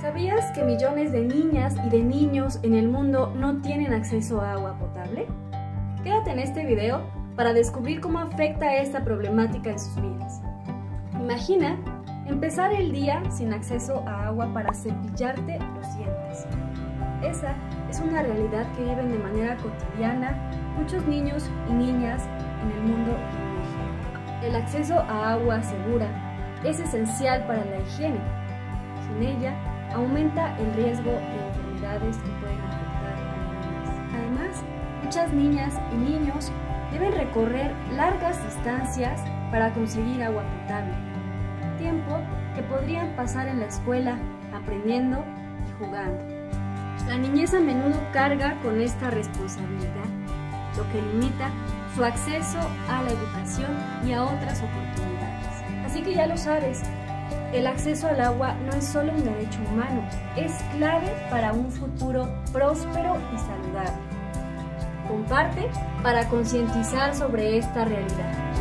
¿Sabías que millones de niñas y de niños en el mundo no tienen acceso a agua potable? Quédate en este video para descubrir cómo afecta esta problemática en sus vidas. Imagina empezar el día sin acceso a agua para cepillarte los dientes. Esa es una realidad que viven de manera cotidiana muchos niños y niñas en el mundo El acceso a agua segura es esencial para la higiene. Sin ella, aumenta el riesgo de enfermedades que pueden afectar a niños. Además, muchas niñas y niños deben recorrer largas distancias para conseguir agua potable, tiempo que podrían pasar en la escuela aprendiendo y jugando. La niñez a menudo carga con esta responsabilidad, lo que limita su acceso a la educación y a otras oportunidades. Así que ya lo sabes, el acceso al agua no es solo un derecho humano, es clave para un futuro próspero y saludable. Comparte para concientizar sobre esta realidad.